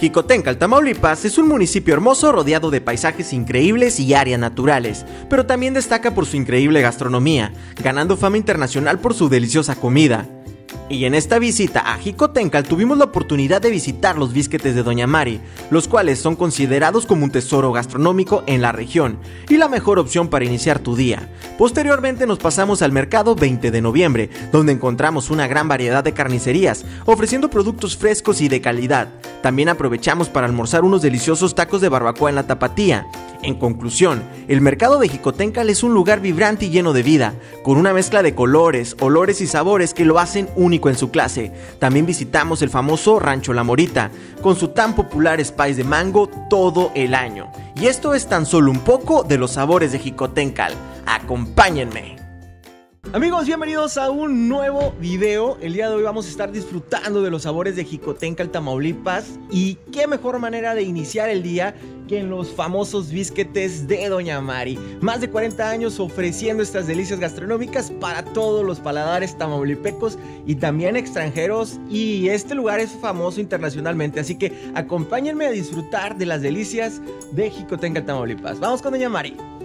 Jicotencal, Tamaulipas es un municipio hermoso rodeado de paisajes increíbles y áreas naturales, pero también destaca por su increíble gastronomía, ganando fama internacional por su deliciosa comida. Y en esta visita a Jicotencal tuvimos la oportunidad de visitar los bisquetes de Doña Mari, los cuales son considerados como un tesoro gastronómico en la región y la mejor opción para iniciar tu día. Posteriormente nos pasamos al mercado 20 de noviembre, donde encontramos una gran variedad de carnicerías, ofreciendo productos frescos y de calidad. También aprovechamos para almorzar unos deliciosos tacos de barbacoa en la tapatía. En conclusión, el mercado de Jicotencal es un lugar vibrante y lleno de vida, con una mezcla de colores, olores y sabores que lo hacen único en su clase. También visitamos el famoso Rancho La Morita, con su tan popular spice de mango todo el año. Y esto es tan solo un poco de los sabores de Jicotencal. Acompáñenme. Amigos, bienvenidos a un nuevo video. El día de hoy vamos a estar disfrutando de los sabores de Jicotencal, Tamaulipas. Y qué mejor manera de iniciar el día que en los famosos bisquetes de Doña Mari. Más de 40 años ofreciendo estas delicias gastronómicas para todos los paladares tamaulipecos y también extranjeros. Y este lugar es famoso internacionalmente, así que acompáñenme a disfrutar de las delicias de Jicotencal, Tamaulipas. Vamos con Doña Mari.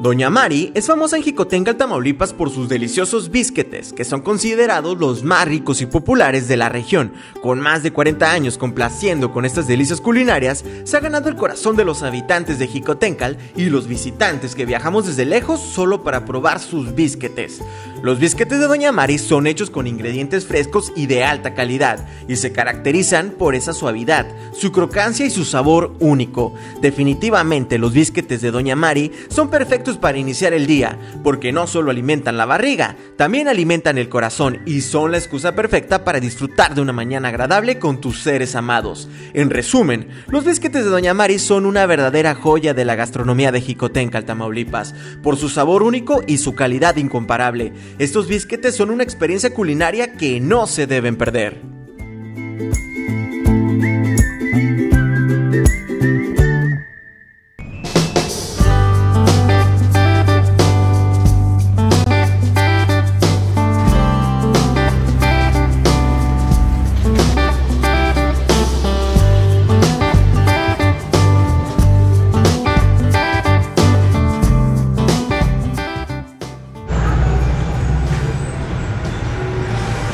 Doña Mari es famosa en Jicotencal, Tamaulipas por sus deliciosos bisquetes, que son considerados los más ricos y populares de la región. Con más de 40 años complaciendo con estas delicias culinarias, se ha ganado el corazón de los habitantes de Jicotencal y los visitantes que viajamos desde lejos solo para probar sus bisquetes. Los bisquetes de Doña Mari son hechos con ingredientes frescos y de alta calidad y se caracterizan por esa suavidad, su crocancia y su sabor único. Definitivamente los bisquetes de Doña Mari son perfectos para iniciar el día, porque no solo alimentan la barriga, también alimentan el corazón y son la excusa perfecta para disfrutar de una mañana agradable con tus seres amados. En resumen, los bisquetes de Doña Mari son una verdadera joya de la gastronomía de Jicotencal, Tamaulipas, por su sabor único y su calidad incomparable. Estos bisquetes son una experiencia culinaria que no se deben perder.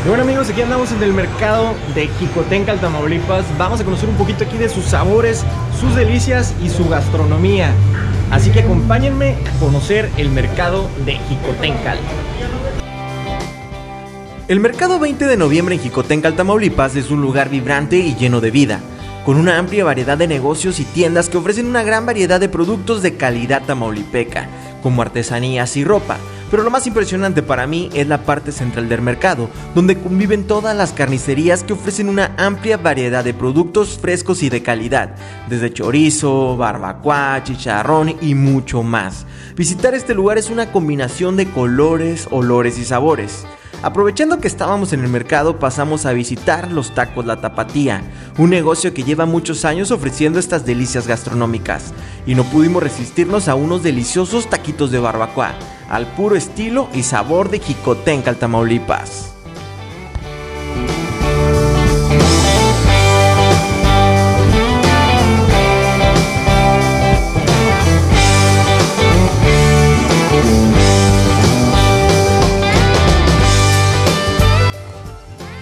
Y bueno amigos, aquí andamos en el mercado de Jicotencal, Tamaulipas. Vamos a conocer un poquito aquí de sus sabores, sus delicias y su gastronomía. Así que acompáñenme a conocer el mercado de Jicotencal. El mercado 20 de noviembre en Jicotencal, Tamaulipas es un lugar vibrante y lleno de vida, con una amplia variedad de negocios y tiendas que ofrecen una gran variedad de productos de calidad tamaulipeca, como artesanías y ropa pero lo más impresionante para mí es la parte central del mercado, donde conviven todas las carnicerías que ofrecen una amplia variedad de productos frescos y de calidad, desde chorizo, barbacoa, chicharrón y mucho más. Visitar este lugar es una combinación de colores, olores y sabores. Aprovechando que estábamos en el mercado, pasamos a visitar los tacos La Tapatía, un negocio que lleva muchos años ofreciendo estas delicias gastronómicas, y no pudimos resistirnos a unos deliciosos taquitos de barbacoa, al puro estilo y sabor de Jicotenca, Tamaulipas.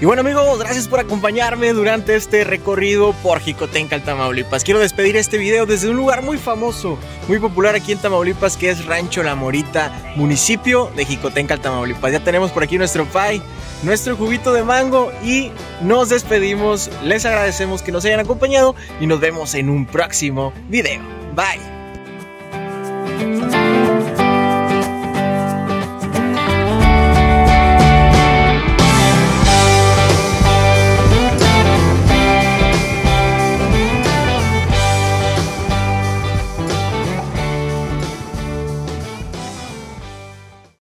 Y bueno amigos, gracias por acompañarme durante este recorrido por Jicotencal, Tamaulipas. Quiero despedir este video desde un lugar muy famoso, muy popular aquí en Tamaulipas, que es Rancho La Morita, municipio de Jicotencal, Tamaulipas. Ya tenemos por aquí nuestro pie, nuestro juguito de mango y nos despedimos. Les agradecemos que nos hayan acompañado y nos vemos en un próximo video. Bye.